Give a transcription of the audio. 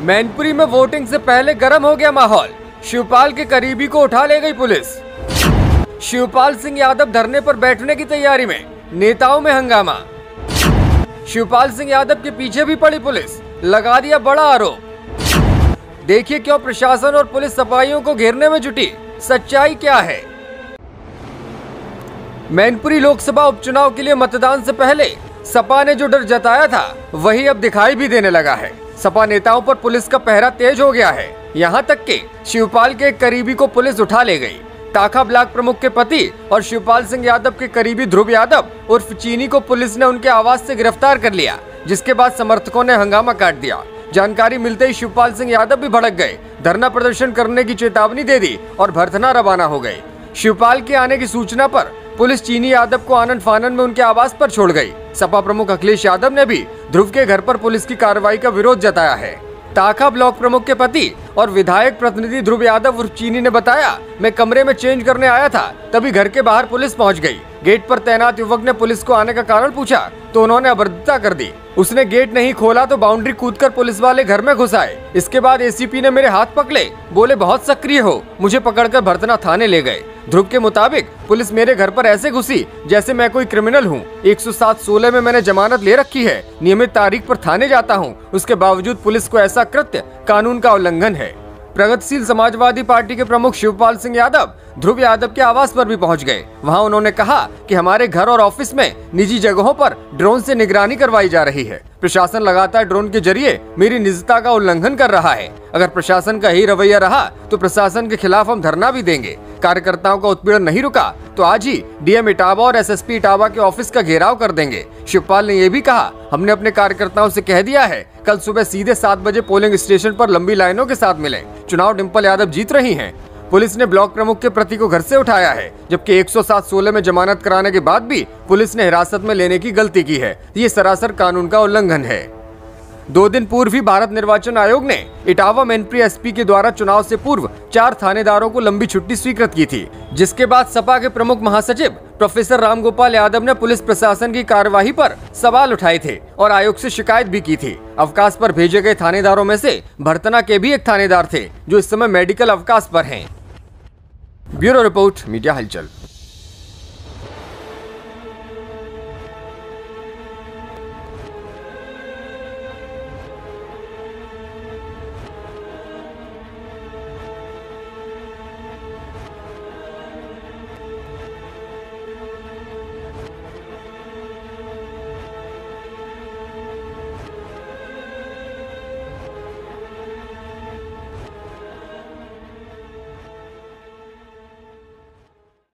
मैनपुरी में वोटिंग से पहले गर्म हो गया माहौल। शिवपाल के करीबी को उठा ले गई पुलिस। शिवपाल सिंह यादव धरने पर बैठने की तैयारी में, नेताओं में हंगामा। शिवपाल सिंह यादव के पीछे भी पड़ी पुलिस, लगा दिया बड़ा आरोप। देखिए क्यों प्रशासन और पुलिस सफाइयों को घेरने में जुटी, सच्चाई क्या है? मैनपुरी लोकसभा उपचुनाव के लिए मतदान से पहले सपा ने जो डर जताया था, वही अब दिखाई भी देने लगा है। सपा नेताओं पर पुलिस का पहरा तेज हो गया है। यहाँ तक कि शिवपाल के करीबी को पुलिस उठा ले गई। ताखा ब्लॉक प्रमुख के पति और शिवपाल सिंह यादव के करीबी ध्रुव यादव उर्फ़ चीनी को पुलिस ने उनके आवास से गिरफ़्तार कर लिया, जिसके बाद समर्थकों ने हंगामा काट दिया। जानकारी मिलते ही शिवपाल सिंह यादव भी भड़क गए, धरना प्रदर्शन करने की चेतावनी दे दी और भरथना रवाना हो गए। शिवपाल के आने की सूचना पर पुलिस चीनी यादव को आनंद फानन में उनके आवास पर छोड़ गई। सपा प्रमुख अखिलेश यादव ने भी ध्रुव के घर पर पुलिस की कार्रवाई का विरोध जताया है। ताखा ब्लॉक प्रमुख के पति और विधायक प्रतिनिधि ध्रुव यादव उर्फ़ चीनी ने बताया, मैं कमरे में चेंज करने आया था, तभी घर के बाहर पुलिस पहुँच गई। गेट पर तैनात युवक ने पुलिस को आने का कारण पूछा तो उन्होंने अभद्रता कर दी। उसने गेट नहीं खोला तो बाउंड्री कूदकर पुलिस वाले घर में घुस आए। इसके बाद एसीपी ने मेरे हाथ पकड़े, बोले, बहुत सक्रिय हो, मुझे पकड़कर भरतना थाने ले गए। ध्रुव के मुताबिक, पुलिस मेरे घर पर ऐसे घुसी, जैसे मैं कोई क्रिमिनल हूँ। एक सौ सात सोलह में मैंने जमानत ले रखी है। नियमित तारीख पर थाने जाता हूँ। उसके बावजूद पुलिस को ऐसा कृत्य, कानून का उल्लंघन है। प्रगतिशील समाजवादी पार्टी के प्रमुख शिवपाल सिंह यादव, ध्रुव यादव के आवास पर भी पहुँच गए। वहाँ उन्होंने कहा कि हमारे घर और ऑफ़िस में निजी जगहों पर ड्रोन से निगरानी करवाई जा रही है। प्रशासन लगातार ड्रोन के ज़रिए मेरी निजता का उल्लंघन कर रहा है। अगर प्रशासन का ही रवैया रहा तो प्रशासन के खिलाफ हम धरना भी देंगे। कार्यकर्ताओं का उत्पीड़न नहीं रुका तो आज ही डीएम इटावा और एसएसपी इटावा के ऑफ़िस का घेराव कर देंगे। शिवपाल ने यह भी कहा, हमने अपने कार्यकर्ताओं से कह दिया है, कल सुबह सीधे सात बजे पोलिंग स्टेशन पर लंबी लाइनों के साथ मिले। चुनाव डिम्पल यादव जीत रही हैं। पुलिस ने ब्लॉक प्रमुख के प्रति को घर से उठाया है, जबकि 107 सोलह में जमानत कराने के बाद भी पुलिस ने हिरासत में लेने की गलती की है। ये सरासर कानून का उल्लंघन है। दो दिन पूर्व ही भारत निर्वाचन आयोग ने इटावा मैनप्री एसपी के द्वारा चुनाव से पूर्व चार थानेदारों को लंबी छुट्टी स्वीकृत की थी, जिसके बाद सपा के प्रमुख महासचिव प्रोफेसर रामगोपाल यादव ने पुलिस प्रशासन की कार्यवाही पर सवाल उठाए थे और आयोग से शिकायत भी की थी। अवकाश पर भेजे गए थानेदारों में से भरतना के भी एक थानेदार थे, जो इस समय मेडिकल अवकाश पर हैं। ब्यूरो रिपोर्ट मीडिया हलचल।